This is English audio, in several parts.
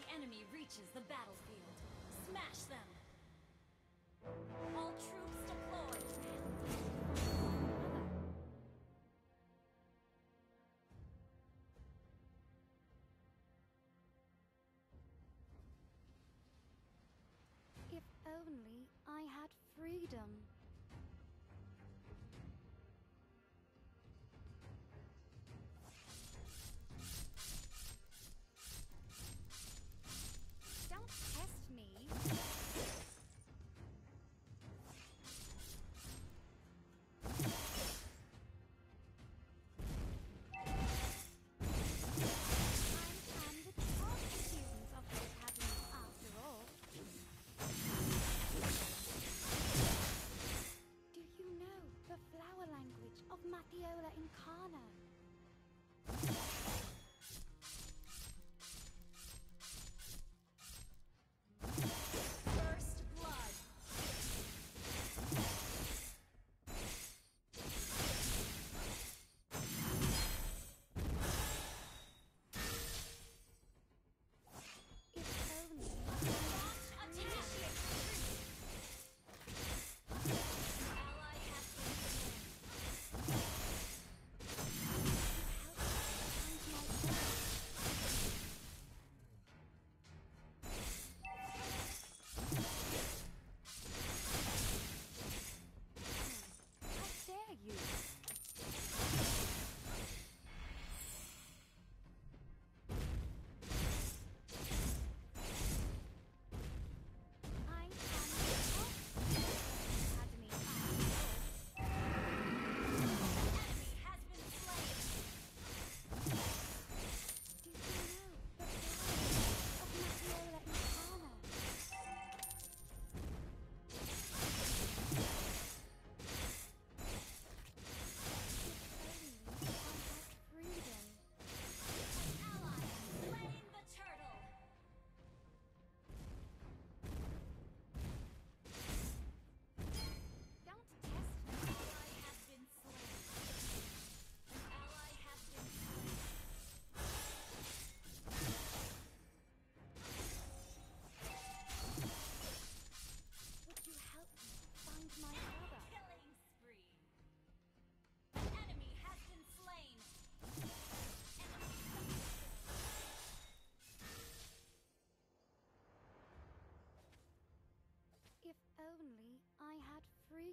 the enemy reaches the battlefield. Smash them! All troops deployed! If only I had freedom.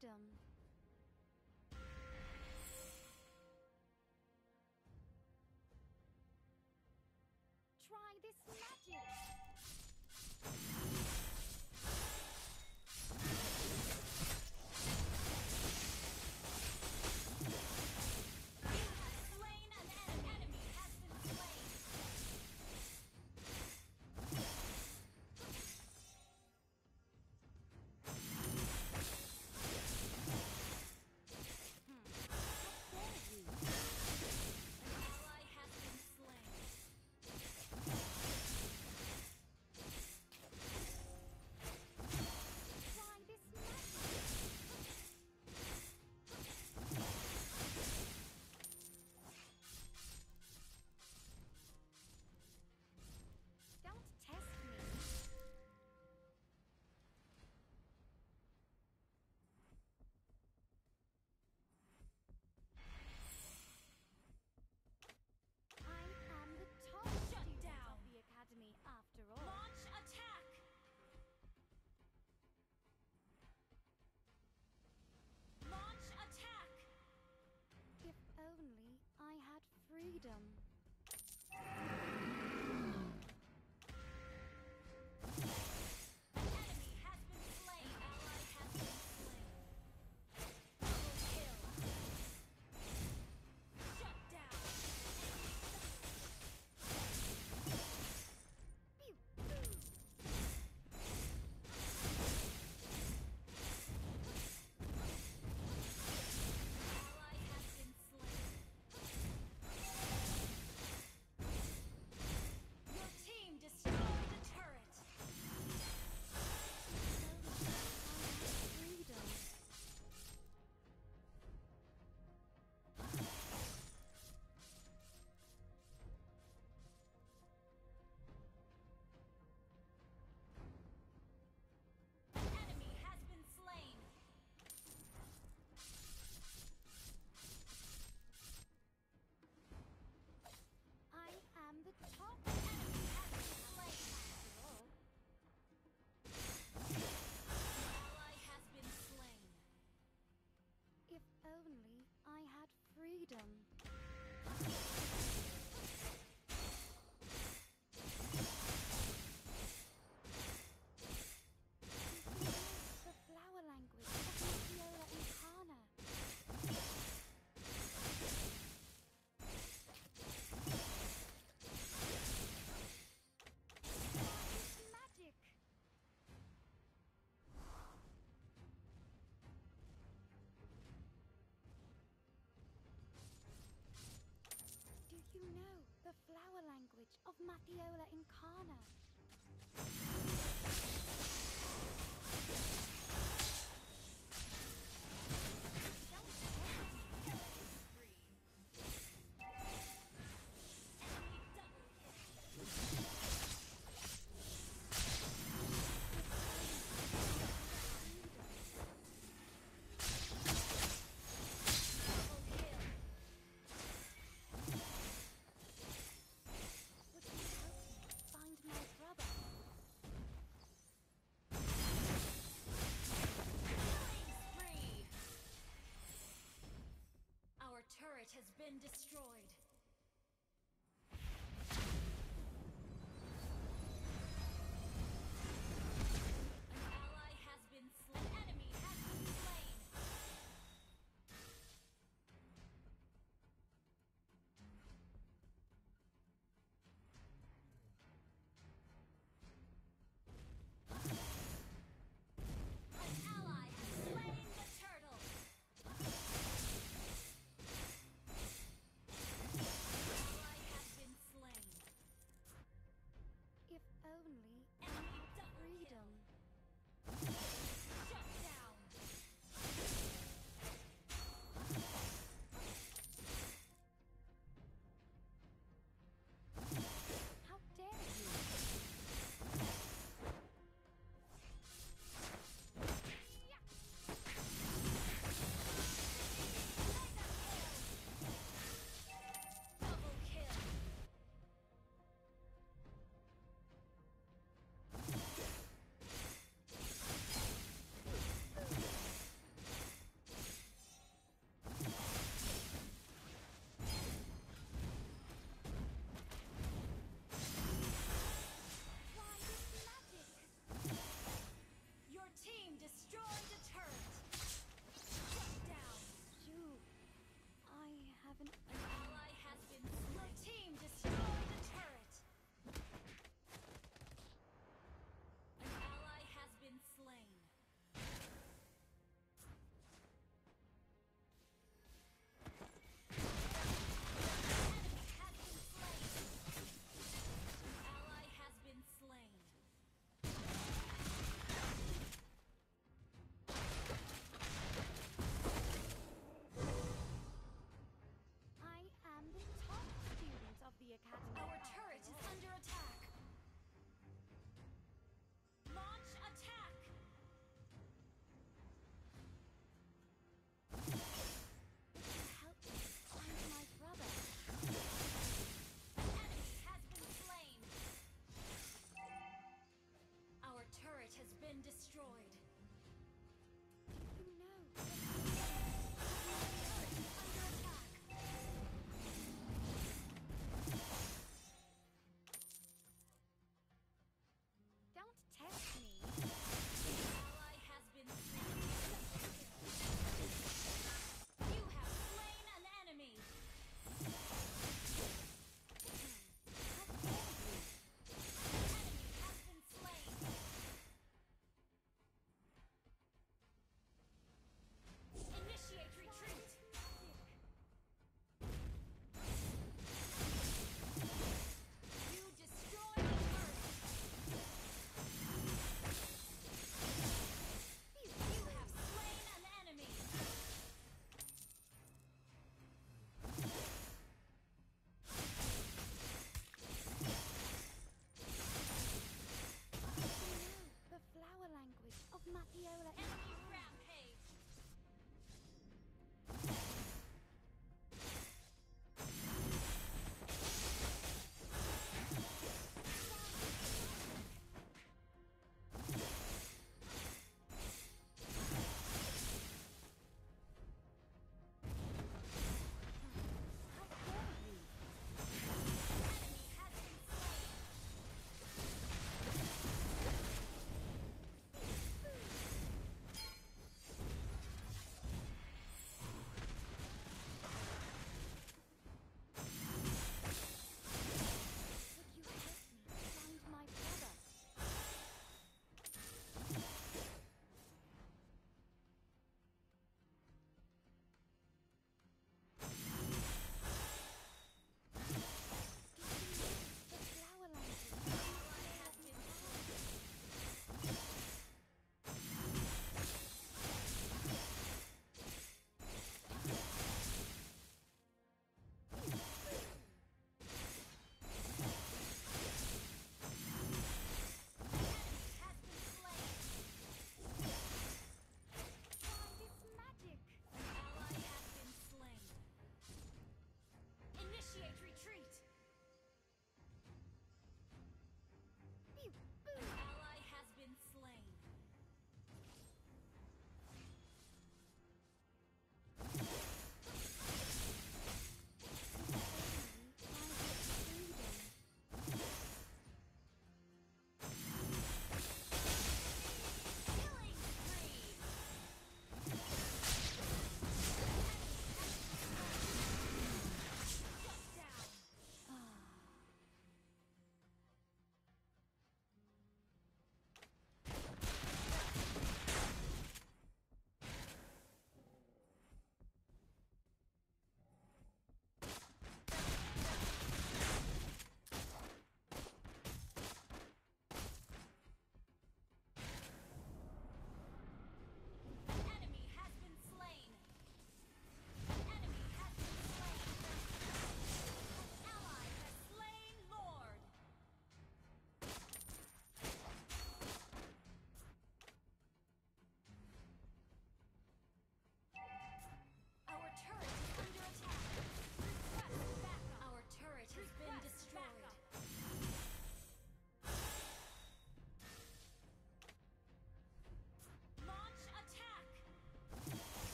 freedom. Try this magic! Of Matthiola Incana? Been destroyed.